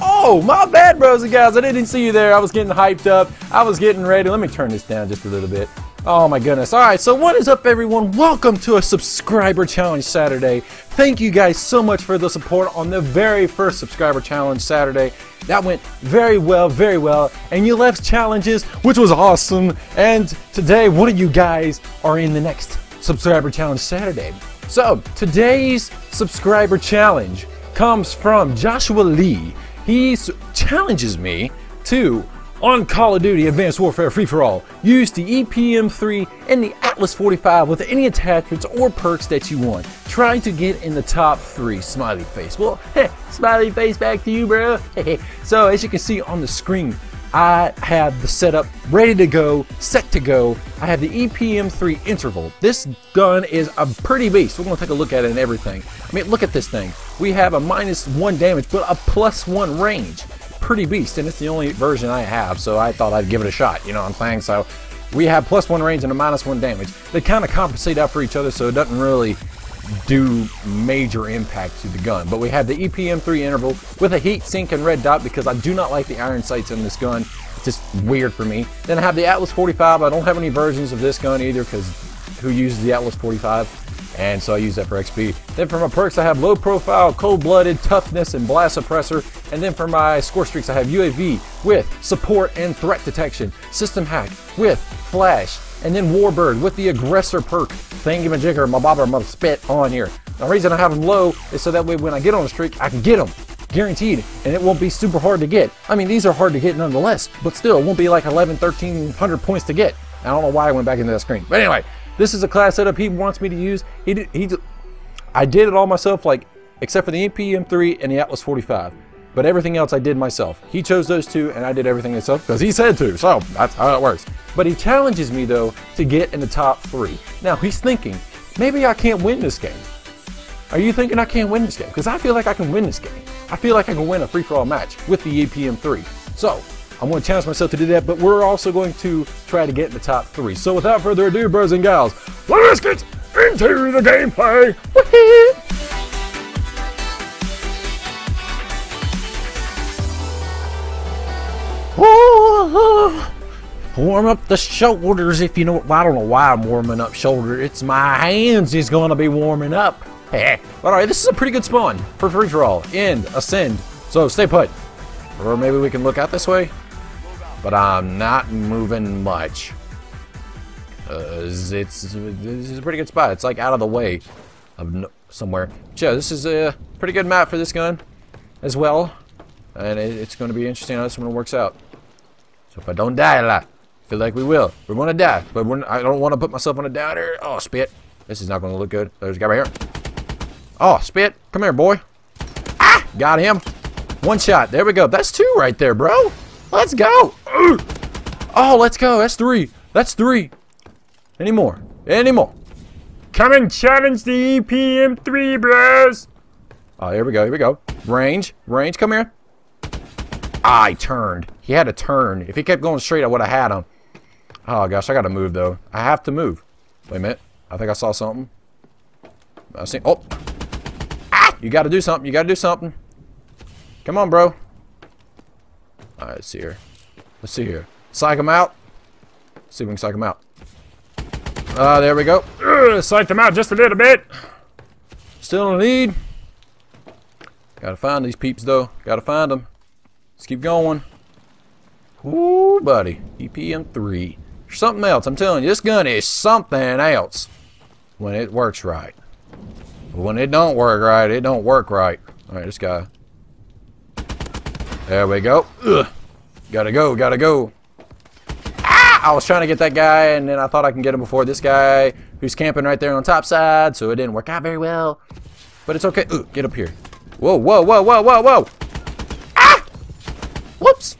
Oh, my bad, bros and guys. I didn't see you there. I was getting hyped up. I was getting ready. Let me turn this down just a little bit. Oh my goodness. All right, so what is up, everyone? Welcome to a subscriber challenge Saturday. Thank you guys so much for the support on the very first subscriber challenge Saturday. That went very well, very well. And you left challenges, which was awesome. And today, one of you guys are in the next subscriber challenge Saturday. So, today's subscriber challenge comes from Joshua Lee. He challenges me to on Call of Duty Advanced Warfare Free For All, use the EPM3 and the Atlas 45 with any attachments or perks that you want. Try to get in the top three. Smiley face. Well, smiley face back to you, bro. so, as you can see on the screen, I have the setup ready to go, set to go. I have the EPM3 interval. This gun is a pretty beast. We're to take a look at it and everything. I mean, look at this thing. We have a minus one damage, but a plus one range pretty beast, and it's the only version I have, so I thought I'd give it a shot, you know what I'm saying? So we have plus one range and a minus one damage. They kind of compensate out for each other, so it doesn't really do major impact to the gun. But we have the EPM3 interval with a heat sink and red dot because I do not like the iron sights in this gun. It's just weird for me. Then I have the Atlas 45. I don't have any versions of this gun either because who uses the Atlas 45? and so I use that for XP. Then for my perks, I have low profile, cold-blooded, toughness, and blast suppressor. And then for my score streaks, I have UAV with support and threat detection, system hack with flash, and then Warbird with the aggressor perk. Thangy majigger, my bobber, my spit on here. The reason I have them low is so that way when I get on a streak, I can get them. Guaranteed, and it won't be super hard to get. I mean, these are hard to get nonetheless, but still, it won't be like 11, 1300 points to get. I don't know why I went back into that screen. But anyway, this is a class setup he wants me to use. He did, he, I did it all myself, like except for the EPM3 and the Atlas 45. But everything else I did myself. He chose those two, and I did everything myself because he said to. So that's how it works. But he challenges me though to get in the top three. Now he's thinking maybe I can't win this game. Are you thinking I can't win this game? Because I feel like I can win this game. I feel like I can win a free-for-all match with the EPM3. So I'm going to challenge myself to do that, but we're also going to try to get in the top three. So without further ado, bros and gals, let's get into the gameplay. Warm up the shoulders if you know. Well, I don't know why I'm warming up shoulder. It's my hands is going to be warming up. Hey, All right, this is a pretty good spawn for free for all. End, ascend. So stay put. Or maybe we can look out this way but I'm not moving much. Uh, it's, it's, it's a pretty good spot. It's like out of the way of no, somewhere. Yeah, this is a pretty good map for this gun as well. And it, it's going to be interesting how this one works out. So if I don't die a lot, feel like we will. We're going to die, but I don't want to put myself on a downer. Oh, spit. This is not going to look good. There's a guy right here. Oh, spit. Come here, boy. Ah! Got him. One shot. There we go. That's two right there, bro. Let's go. Oh, let's go. That's three. That's three. Any more? Any more? Come and challenge the EPM3, bros. Oh, here we go. Here we go. Range. Range. Come here. I turned. He had to turn. If he kept going straight, I would have had him. Oh, gosh. I got to move, though. I have to move. Wait a minute. I think I saw something. I see. Oh. Ah! You got to do something. You got to do something. Come on, bro. Alright, let's see here. Let's see here. Psych him out. Let's see if we can psych him out. Ah, uh, there we go. Ugh, psyched him out just a little bit. Still in the lead. Gotta find these peeps, though. Gotta find them. Let's keep going. Ooh, buddy. EPM3. Something else. I'm telling you, this gun is something else when it works right. But when it don't work right, it don't work right. Alright, this guy. There we go. Ugh. Gotta go, gotta go. Ah! I was trying to get that guy, and then I thought I can get him before this guy who's camping right there on top side, so it didn't work out very well. But it's okay. Get up here. Whoa, whoa, whoa, whoa, whoa, whoa! Ah! Whoops!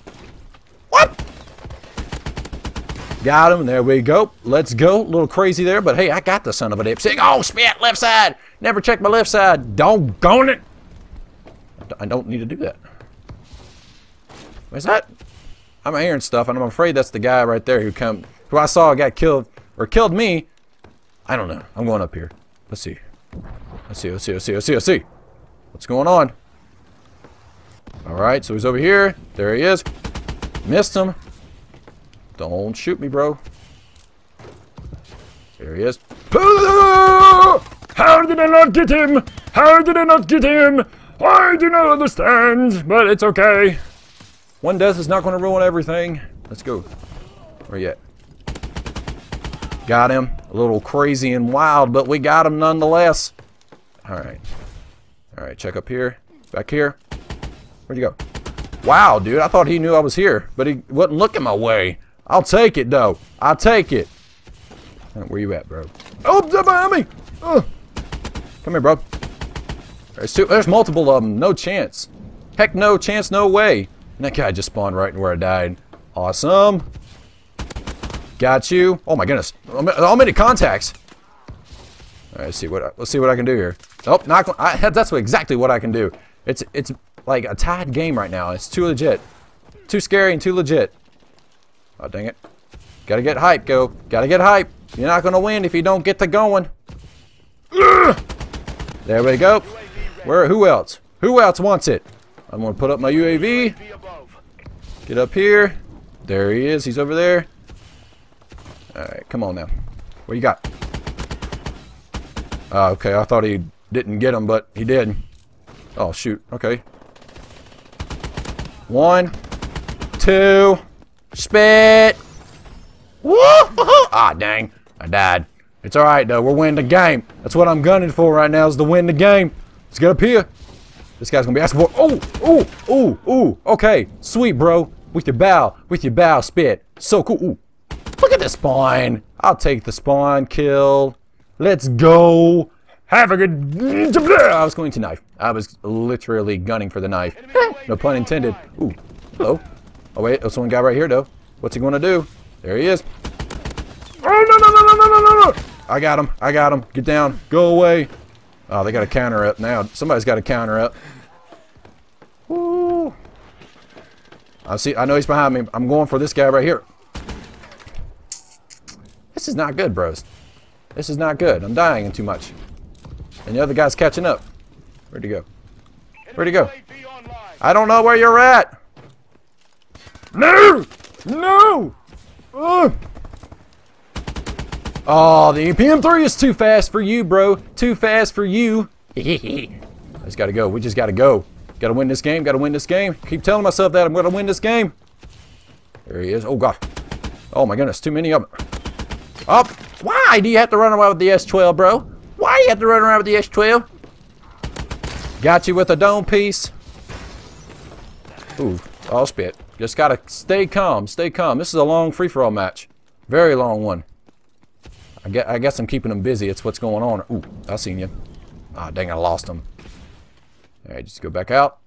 What? Got him. There we go. Let's go. A little crazy there, but hey, I got the son of a dipstick. Oh, spit! Left side! Never check my left side. Don't go it! I don't need to do that. Where's that? I'm hearing stuff, and I'm afraid that's the guy right there who come, who I saw got killed, or killed me. I don't know. I'm going up here. Let's see. Let's see, let's see, let's see, let's see, let's see. What's going on? Alright, so he's over here. There he is. Missed him. Don't shoot me, bro. There he is. How did I not get him? How did I not get him? I do not understand, but it's okay. One death is not going to ruin everything. Let's go. Where at? Got him. A little crazy and wild, but we got him nonetheless. Alright. Alright, check up here. Back here. Where'd you go? Wow, dude, I thought he knew I was here, but he wasn't looking my way. I'll take it, though. I'll take it. Where you at, bro? Oh, they're behind me! Uh. Come here, bro. There's two. There's multiple of them. No chance. Heck no chance, no way. And that guy just spawned right where I died. Awesome. Got you. Oh my goodness. All many contacts. All right, let's see what I, let's see what I can do here. Oh, not. I, that's exactly what I can do. It's it's like a tied game right now. It's too legit, too scary and too legit. Oh dang it! Gotta get hype, go. Gotta get hype. You're not gonna win if you don't get to going. There we go. Where? Who else? Who else wants it? I'm gonna put up my UAV. Get up here. There he is. He's over there. Alright, come on now. What you got? Uh, okay, I thought he didn't get him, but he did. Oh, shoot. Okay. One. Two. Spit. Woo! Ah, dang. I died. It's alright, though. We're winning the game. That's what I'm gunning for right now, is to win the game. Let's get up here. This guy's gonna be asking for. Oh, oh, oh, oh. Okay, sweet, bro. With your bow, with your bow spit. So cool. Ooh. Look at the spawn. I'll take the spawn kill. Let's go. Have a good. I was going to knife. I was literally gunning for the knife. no pun intended. Ooh. Hello. Oh wait, there's one guy right here though. What's he gonna do? There he is. Oh no no no no no no no! I got him. I got him. Get down. Go away. Oh, they got a counter up now. Somebody's got a counter up. Woo. I see. I know he's behind me. I'm going for this guy right here. This is not good, bros. This is not good. I'm dying in too much. And the other guy's catching up. Where'd he go? Where'd he go? I don't know where you're at. No! No! Ugh. Oh, the EPM3 is too fast for you, bro. Too fast for you. I just gotta go. We just gotta go. Gotta win this game. Gotta win this game. Keep telling myself that I'm gonna win this game. There he is. Oh, God. Oh, my goodness. Too many of them. Up. Oh, why do you have to run around with the S12, bro? Why do you have to run around with the S12? Got you with a dome piece. Ooh, all spit. Just gotta stay calm. Stay calm. This is a long free-for-all match. Very long one. I guess, I guess I'm keeping them busy. It's what's going on. Ooh, I seen you. Ah, dang, I lost them. Alright, just go back out.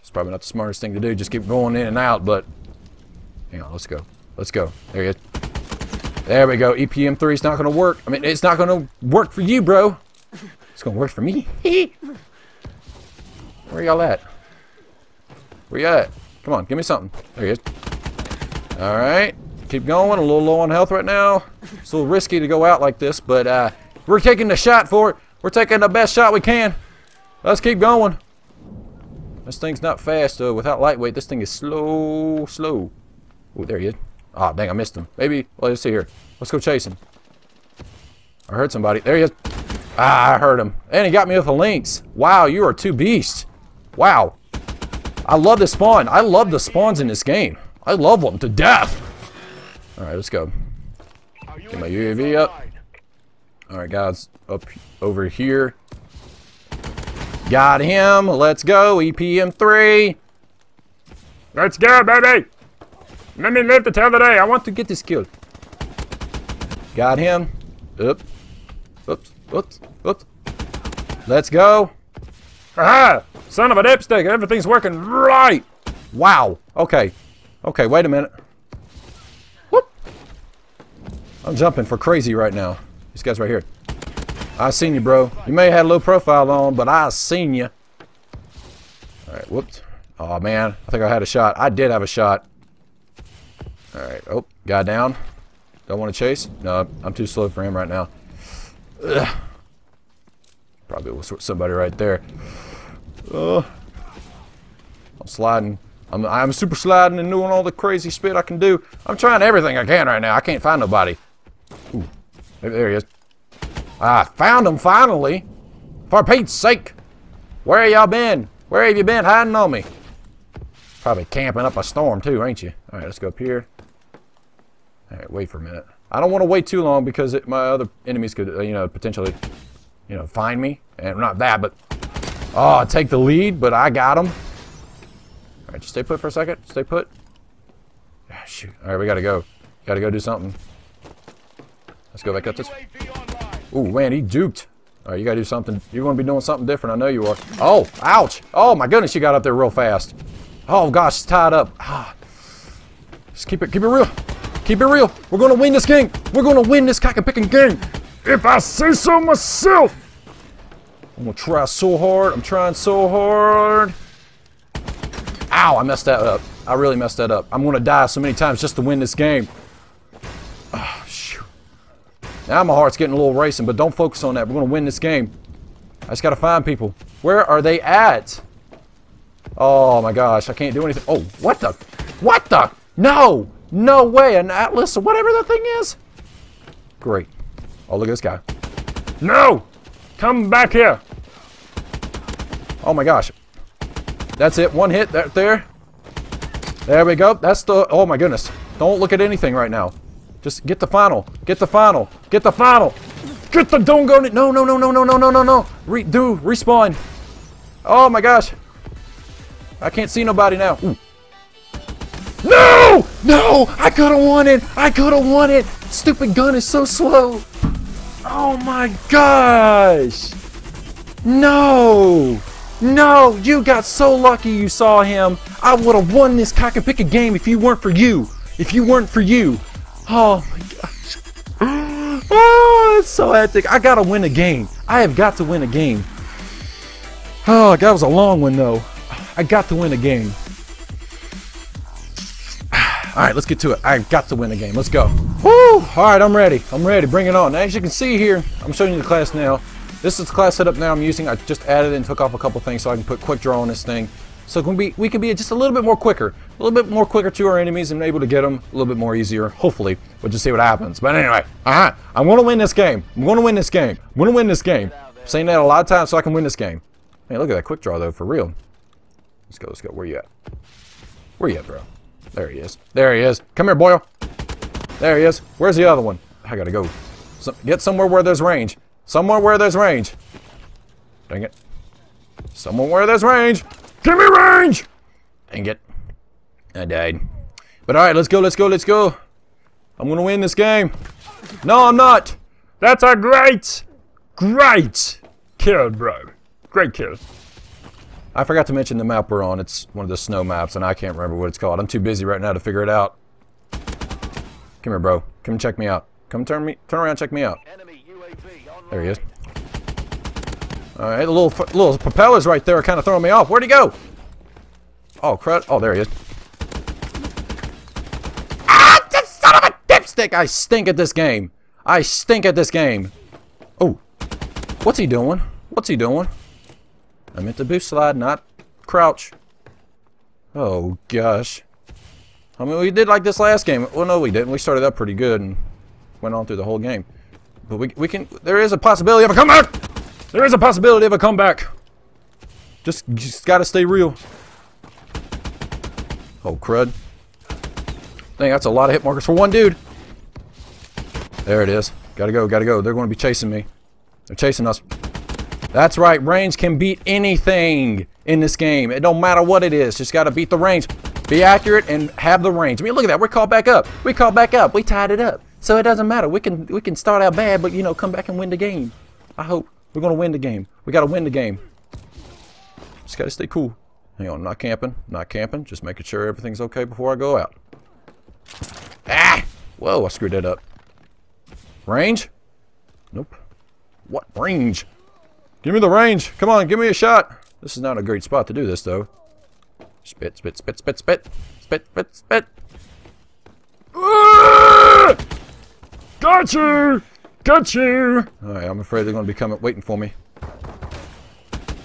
It's probably not the smartest thing to do. Just keep going in and out, but... Hang on, let's go. Let's go. There you go. There we go. EPM3 is not going to work. I mean, it's not going to work for you, bro. It's going to work for me. Where y'all at? Where y'all at? Come on, give me something. There he is. Alright. Keep going. A little low on health right now. It's a little risky to go out like this, but uh, we're taking the shot for it. We're taking the best shot we can. Let's keep going. This thing's not fast, though. Without lightweight, this thing is slow, slow. Oh, there he is. Ah, oh, dang, I missed him. Maybe, well, let's see here. Let's go chase him. I heard somebody. There he is. Ah, I heard him. And he got me with a lynx. Wow, you are two beasts. Wow. I love the spawn. I love the spawns in this game. I love them to death. Alright, let's go. Get my UAV up. Alright, guys. Up over here. Got him. Let's go. EPM3. Let's go, baby. Let me live to tell the day. I want to get this kill. Got him. Oop. Oops. Oops. Oops. Let's go. Aha! Son of a dipstick. Everything's working right. Wow. Okay. Okay, wait a minute. Whoop! I'm jumping for crazy right now. This guy's right here. I seen you, bro. You may have had a low profile on, but I seen you. Alright, whoops. Oh, man. I think I had a shot. I did have a shot. Alright. Oh, guy down. Don't want to chase? No, I'm too slow for him right now. Ugh. Probably was somebody right there. Uh, I'm sliding. I'm, I'm super sliding and doing all the crazy spit I can do. I'm trying everything I can right now. I can't find nobody. Ooh, there he is. I found him finally. For Pete's sake. Where y'all been? Where have you been hiding on me? Probably camping up a storm too, ain't you? All right, let's go up here. All right, wait for a minute. I don't want to wait too long because it, my other enemies could, uh, you know, potentially, you know, find me. And not that, but, oh, take the lead, but I got him. All right, just stay put for a second. Stay put. Ah, shoot. All right, we got to go. Got to go do something. Let's go back up this. Ooh, man, he juked. All right, you got to do something. You're going to be doing something different. I know you are. Oh, ouch. Oh, my goodness, you got up there real fast. Oh, gosh, it's tied up. Ah. Just keep it, keep it real. Keep it real. We're going to win this game. We're going to win this cock and picking game. If I say so myself. I'm to try so hard. I'm trying so hard. Ow, I messed that up. I really messed that up. I'm to die so many times just to win this game. Oh, shoot. Now my heart's getting a little racing, but don't focus on that. We're to win this game. I just got to find people. Where are they at? Oh my gosh, I can't do anything. Oh, what the? What the? No! No way! An Atlas or whatever that thing is? Great. Oh, look at this guy. No! Come back here! Oh my gosh. That's it. One hit there. There, there we go. That's the... Oh my goodness. Don't look at anything right now. Just get the final. Get the final. Get the final. Get the... Don't go... No, no, no, no, no, no, no, no, no. Re do. Respawn. Oh my gosh. I can't see nobody now. Ooh. No! No! I could have won it! I could have won it! Stupid gun is so slow! Oh my gosh! No! No! You got so lucky you saw him! I would have won this cock and pick a game if you weren't for you! If you weren't for you! Oh my gosh! Oh, it's so hectic! I gotta win a game! I have got to win a game! Oh, that was a long one though. I got to win a game. All right, let's get to it. I've got to win a game. Let's go. Woo! All right, I'm ready. I'm ready. Bring it on. As you can see here, I'm showing you the class now. This is the class setup now I'm using. I just added and took off a couple things so I can put quick draw on this thing. So can be, we can be just a little bit more quicker, a little bit more quicker to our enemies and able to get them a little bit more easier. Hopefully, we'll just see what happens. But anyway, right, I'm going to win this game. I'm going to win this game. I'm going to win this game. I'm saying that a lot of times so I can win this game. Man, look at that quick draw though, for real. Let's go, let's go. Where you at? Where you at, bro? There he is. There he is. Come here, Boyle. There he is. Where's the other one? I gotta go. So, get somewhere where there's range. Somewhere where there's range. Dang it. Somewhere where there's range. Give me range! Dang it. I died. But alright, let's go, let's go, let's go. I'm gonna win this game. No, I'm not. That's a great, great kill, bro. Great kill. I forgot to mention the map we're on. It's one of the snow maps, and I can't remember what it's called. I'm too busy right now to figure it out. Come here, bro. Come check me out. Come turn me, turn around, check me out. There he is. All right, the little little propellers right there are kind of throwing me off. Where'd he go? Oh, crud. Oh, there he is. Ah, that son of a dipstick! I stink at this game. I stink at this game. Oh, what's he doing? What's he doing? I meant to boost slide, not crouch. Oh, gosh. I mean, we did like this last game. Well, no, we didn't. We started up pretty good and went on through the whole game. But we, we can... There is a possibility of a comeback! There is a possibility of a comeback! Just, just gotta stay real. Oh, crud. Dang, that's a lot of hit markers for one dude. There it is. Gotta go, gotta go. They're to be chasing me. They're chasing us. That's right, range can beat anything in this game. It don't matter what it is, just got to beat the range. Be accurate and have the range. I mean, look at that. We're called back up. We called back up. We tied it up. So it doesn't matter. We can we can start out bad, but you know, come back and win the game. I hope we're gonna win the game. We gotta win the game. Just gotta stay cool. Hang on, not camping, not camping. Just making sure everything's okay before I go out. Ah! Whoa, I screwed that up. Range? Nope. What range? Give me the range. Come on, give me a shot. This is not a great spot to do this, though. Spit, spit, spit, spit, spit. Spit, spit, spit. Ah! Got you! Got you! Alright, I'm afraid they're going to be coming, waiting for me.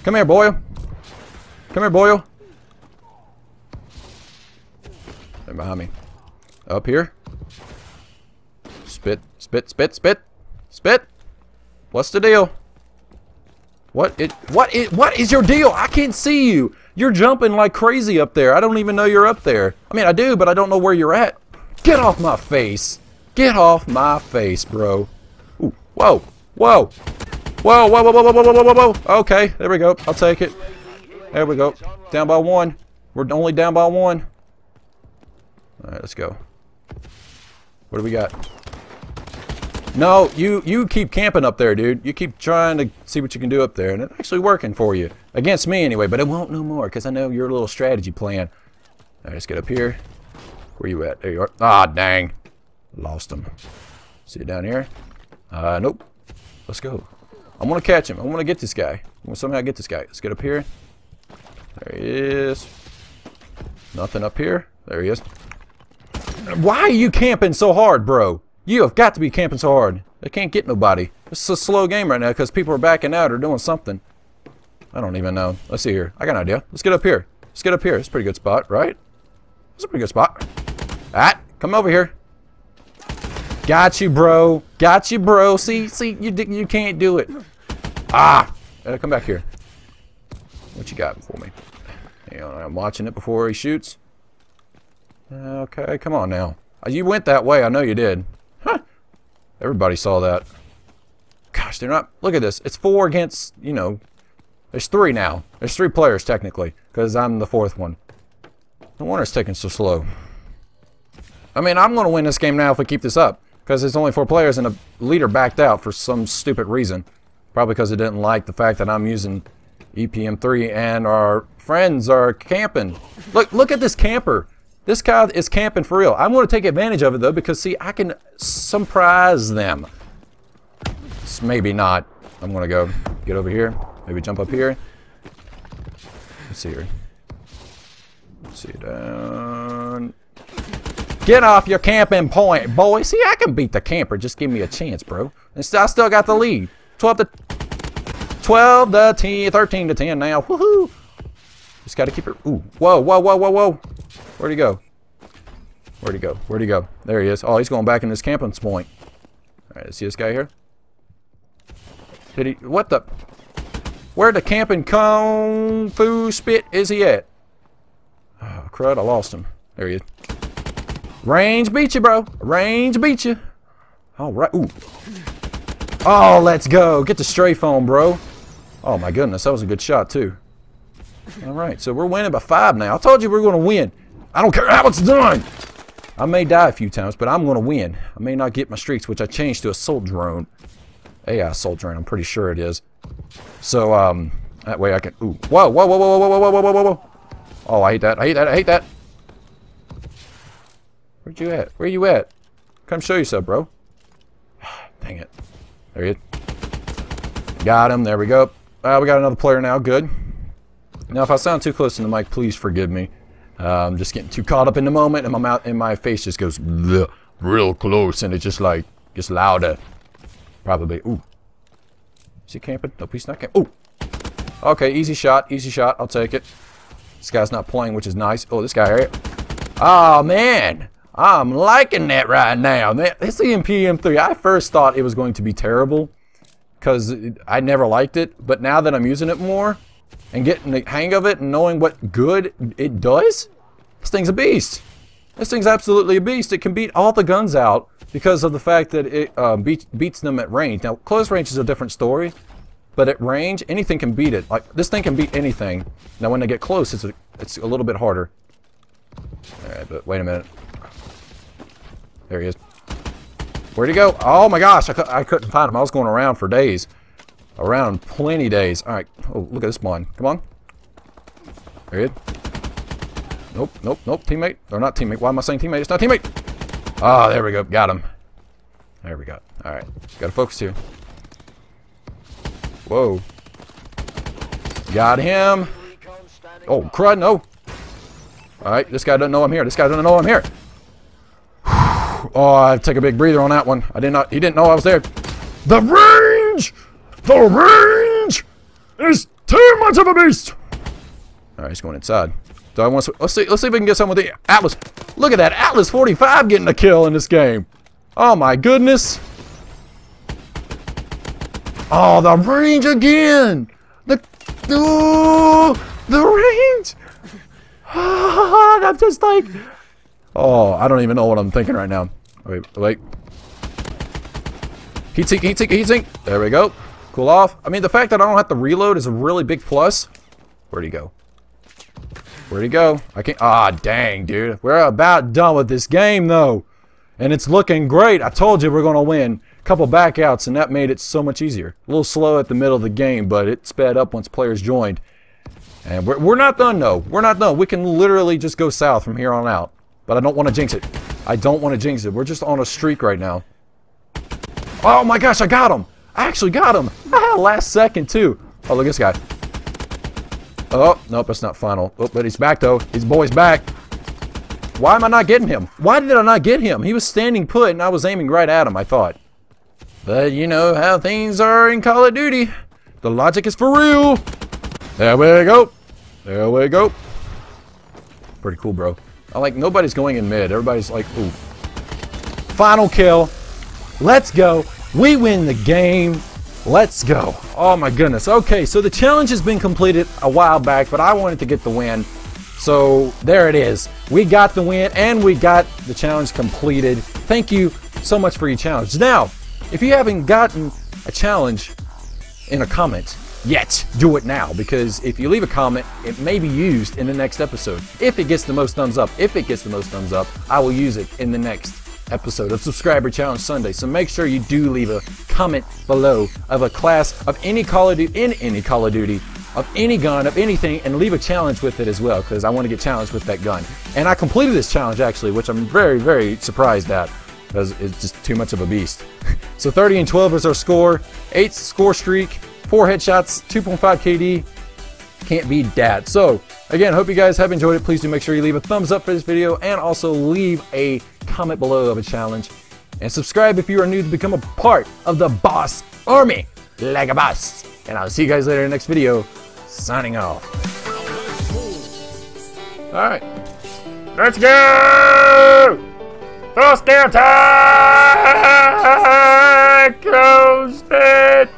Come here, boy. Come here, boy. They're behind me. Up here. Spit, spit, spit, spit, spit. What's the deal? What it what it what is your deal? I can't see you. You're jumping like crazy up there. I don't even know you're up there. I mean, I do, but I don't know where you're at. Get off my face. Get off my face, bro. Ooh, whoa. Whoa. Whoa, whoa, whoa, whoa, whoa, whoa, whoa, whoa. Okay, there we go. I'll take it. There we go. Down by one. We're only down by one. All right, let's go. What do we got? No, you you keep camping up there, dude. You keep trying to see what you can do up there, and it's actually working for you. Against me, anyway, but it won't no more, because I know your little strategy plan. All right, let's get up here. Where you at? There you are. Ah, dang. Lost him. See it down here? Uh, nope. Let's go. I want to catch him. I want to get this guy. I want to somehow get this guy. Let's get up here. There he is. Nothing up here. There he is. Why are you camping so hard, bro? You have got to be camping so hard. They can't get nobody. This is a slow game right now because people are backing out or doing something. I don't even know. Let's see here. I got an idea. Let's get up here. Let's get up here. It's a pretty good spot, right? It's a pretty good spot. Ah, come over here. Got you, bro. Got you, bro. See, see, you you can't do it. Ah, uh, come back here. What you got for me? Hang on, I'm watching it before he shoots. Okay, come on now. You went that way. I know you did. Everybody saw that. Gosh, they're not... Look at this. It's four against, you know... There's three now. There's three players, technically. Because I'm the fourth one. No wonder it's taking so slow. I mean, I'm going to win this game now if we keep this up. Because there's only four players and a leader backed out for some stupid reason. Probably because it didn't like the fact that I'm using EPM3 and our friends are camping. Look, look at this camper. This guy is camping for real. I'm going to take advantage of it though because see, I can surprise them. Maybe not. I'm going to go get over here. Maybe jump up here. Let's see here. Let's see down. Get off your camping point, boy. See, I can beat the camper. Just give me a chance, bro. And I still got the lead. 12 to 12 to 10, 13 to 10 now. Woohoo! Just got to keep it. Ooh, whoa, whoa, whoa, whoa, whoa. Where'd he go? Where'd he go? Where'd he go? There he is. Oh, he's going back in his camping point. Alright, see this guy here? Did he... What the... Where the camping kung fu spit is he at? Oh, crud, I lost him. There he is. Range beat you, bro. Range beat you. All right. Ooh. Oh, let's go. Get the strafe on, bro. Oh, my goodness. That was a good shot, too. All right. So we're winning by five now. I told you we are going to win. I don't care how it's done. I may die a few times, but I'm going to win. I may not get my streaks, which I changed to assault drone. AI assault drone, I'm pretty sure it is. So, um, that way I can... Ooh. Whoa, whoa, whoa, whoa, whoa, whoa, whoa, whoa, whoa, whoa. Oh, I hate that. I hate that. I hate that. Where'd you at? Where you at? Come show yourself, bro. Dang it. There you Got him. There we go. Uh, we got another player now. Good. Now, if I sound too close to the mic, please forgive me. I'm um, just getting too caught up in the moment, and my mouth and my face just goes real close, and it just like gets louder. Probably. Ooh. Is he camping? Nope, he's not camping. Ooh. Okay, easy shot, easy shot. I'll take it. This guy's not playing, which is nice. Oh, this guy here. Oh, man. I'm liking that right now. This EPM3, I first thought it was going to be terrible because I never liked it. But now that I'm using it more, and getting the hang of it and knowing what good it does, this thing's a beast. This thing's absolutely a beast. It can beat all the guns out because of the fact that it uh, beats, beats them at range. Now, close range is a different story, but at range, anything can beat it. Like, this thing can beat anything. Now, when they get close, it's a, it's a little bit harder. Alright, but wait a minute. There he is. Where'd he go? Oh my gosh, I, cu I couldn't find him. I was going around for days. Around plenty days. Alright. Oh, look at this one. Come on. He. Nope, nope, nope. Teammate. Or not teammate. Why am I saying teammate? It's not teammate. Ah, oh, there we go. Got him. There we go. Alright. Gotta focus here. Whoa. Got him. Oh, crud, no. Alright, this guy doesn't know I'm here. This guy doesn't know I'm here. oh, I take a big breather on that one. I did not, he didn't know I was there. The range! The range is too much of a beast! Alright, he's going inside. Do I want to, let's see, let's see if we can get some with the Atlas. Look at that, Atlas 45 getting a kill in this game. Oh my goodness. Oh, the range again. The, oh, the range. I'm just like, oh, I don't even know what I'm thinking right now. Wait, wait. Heat sink, heat sink, heat sink. There we go. Cool off. I mean, the fact that I don't have to reload is a really big plus. Where'd he go? Where'd he go? I can't. Ah, dang, dude. We're about done with this game, though. And it's looking great. I told you we're going to win. A couple backouts, and that made it so much easier. A little slow at the middle of the game, but it sped up once players joined. And we're, we're not done, though. We're not done. We can literally just go south from here on out. But I don't want to jinx it. I don't want to jinx it. We're just on a streak right now. Oh my gosh, I got him! I actually got him! Last second, too. Oh, look at this guy. Oh, nope, that's not final. Oh, but he's back, though. His boy's back. Why am I not getting him? Why did I not get him? He was standing put, and I was aiming right at him, I thought. But you know how things are in Call of Duty. The logic is for real. There we go. There we go. Pretty cool, bro. I like, nobody's going in mid. Everybody's like, ooh. Final kill. Let's go. We win the game. Let's go. Oh my goodness. Okay, so the challenge has been completed a while back, but I wanted to get the win. So there it is. We got the win and we got the challenge completed. Thank you so much for your challenge. Now, if you haven't gotten a challenge in a comment yet, do it now because if you leave a comment, it may be used in the next episode. If it gets the most thumbs up, if it gets the most thumbs up, I will use it in the next episode of Subscriber Challenge Sunday. So make sure you do leave a comment below of a class of any Call of Duty, in any Call of Duty, of any gun, of anything, and leave a challenge with it as well, because I want to get challenged with that gun. And I completed this challenge actually, which I'm very, very surprised at, because it's just too much of a beast. so 30 and 12 is our score, 8 score streak, 4 headshots, 2.5 KD, can't beat that. So, again, hope you guys have enjoyed it. Please do make sure you leave a thumbs up for this video and also leave a comment below of a challenge. And subscribe if you are new to become a part of the Boss Army, like a boss. And I'll see you guys later in the next video. Signing off. Alright. Let's go! Thrust down time! Close it!